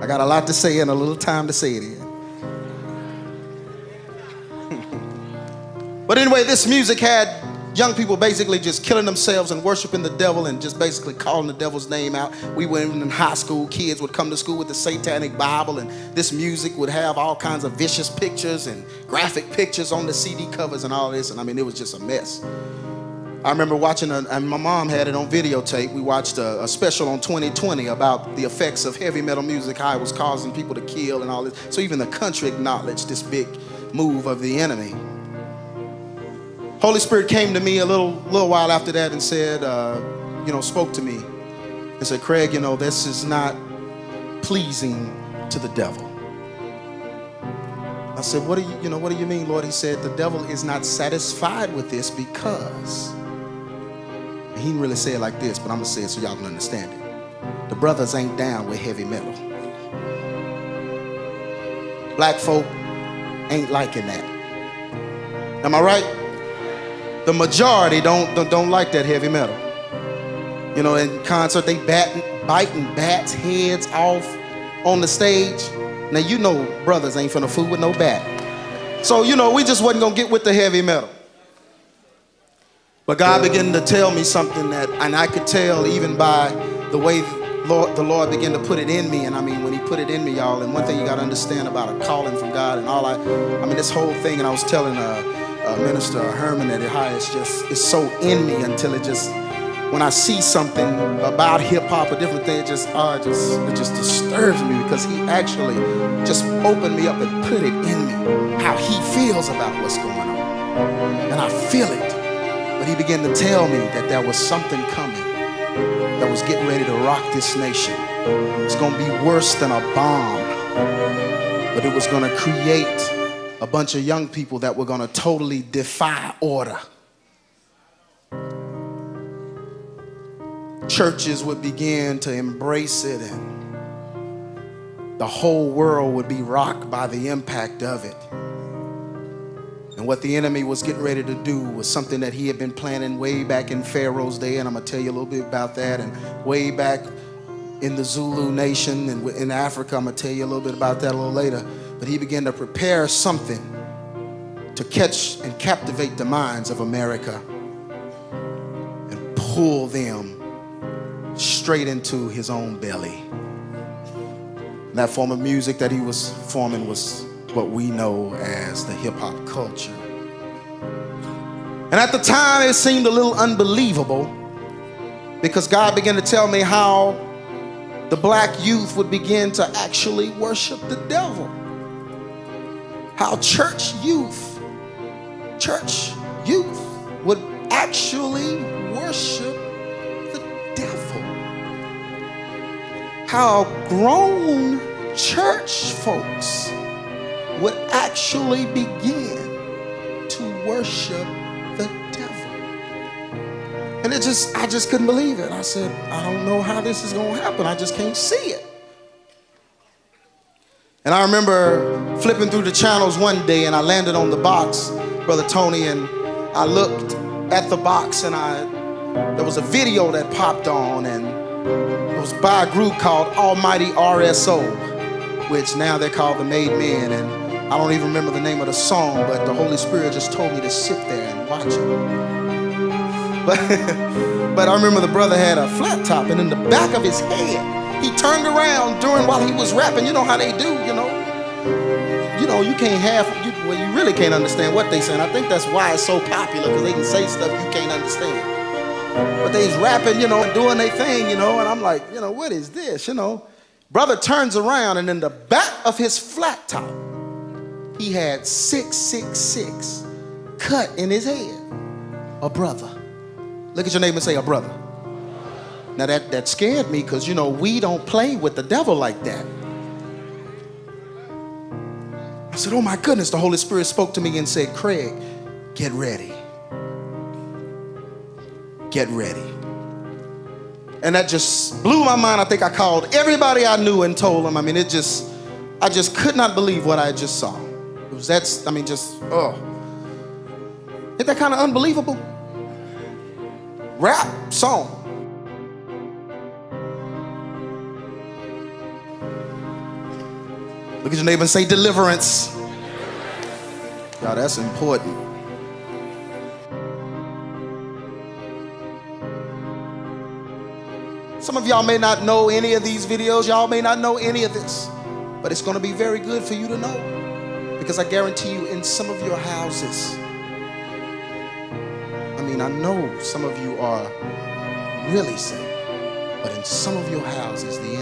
I got a lot to say and a little time to say it in. but anyway, this music had young people basically just killing themselves and worshiping the devil and just basically calling the devil's name out. We went in high school, kids would come to school with the satanic Bible, and this music would have all kinds of vicious pictures and graphic pictures on the CD covers and all this. And I mean, it was just a mess. I remember watching, a, and my mom had it on videotape. We watched a, a, special on 2020 about the effects of heavy metal music, how it was causing people to kill and all this. So even the country acknowledged this big move of the enemy. Holy Spirit came to me a little, little while after that and said, uh, you know, spoke to me and said, Craig, you know, this is not pleasing to the devil. I said, what do you, you know, what do you mean, Lord? He said, the devil is not satisfied with this because he didn't really say it like this, but I'm gonna say it so y'all can understand it. The brothers ain't down with heavy metal. Black folk ain't liking that. Am I right? The majority don't, don't, don't like that heavy metal. You know, in concert they batting, biting bats' heads off on the stage. Now you know brothers ain't finna fool with no bat. So you know we just wasn't gonna get with the heavy metal. But God began to tell me something that, and I could tell even by the way Lord, the Lord began to put it in me. And I mean, when He put it in me, y'all, and one thing you got to understand about a calling from God and all I, I mean, this whole thing, and I was telling a, uh, Minister Herman that how it's just, it's so in me until it just, when I see something about hip hop or different things, it just, uh, just, it just disturbs me because He actually just opened me up and put it in me how He feels about what's going on. And I feel it. But he began to tell me that there was something coming that was getting ready to rock this nation. It's going to be worse than a bomb, but it was going to create a bunch of young people that were going to totally defy order. Churches would begin to embrace it, and the whole world would be rocked by the impact of it. And what the enemy was getting ready to do was something that he had been planning way back in Pharaoh's day. And I'm going to tell you a little bit about that. And way back in the Zulu nation and in Africa, I'm going to tell you a little bit about that a little later. But he began to prepare something to catch and captivate the minds of America and pull them straight into his own belly. And that form of music that he was forming was what we know as the hip hop culture. And at the time, it seemed a little unbelievable because God began to tell me how the black youth would begin to actually worship the devil. How church youth, church youth would actually worship the devil. How grown church folks would actually begin to worship the devil. And it just, I just couldn't believe it. I said, I don't know how this is going to happen. I just can't see it. And I remember flipping through the channels one day and I landed on the box, Brother Tony, and I looked at the box and I, there was a video that popped on and it was by a group called Almighty RSO, which now they're called the Made Men. And I don't even remember the name of the song, but the Holy Spirit just told me to sit there and watch it. But, but I remember the brother had a flat top, and in the back of his head, he turned around during while he was rapping. You know how they do, you know. You know, you can't have, you, well, you really can't understand what they saying. I think that's why it's so popular, because they can say stuff you can't understand. But they's rapping, you know, and doing their thing, you know, and I'm like, you know, what is this, you know? Brother turns around, and in the back of his flat top, he had 666 cut in his head. A brother. Look at your neighbor and say, a brother. Now that, that scared me because, you know, we don't play with the devil like that. I said, oh my goodness. The Holy Spirit spoke to me and said, Craig, get ready. Get ready. And that just blew my mind. I think I called everybody I knew and told them. I mean, it just, I just could not believe what I just saw. That's, I mean, just, oh. Isn't that kind of unbelievable? Rap song. Look at your neighbor and say deliverance. Yeah, that's important. Some of y'all may not know any of these videos. Y'all may not know any of this. But it's going to be very good for you to know. Because I guarantee you, in some of your houses, I mean, I know some of you are really saved, but in some of your houses, the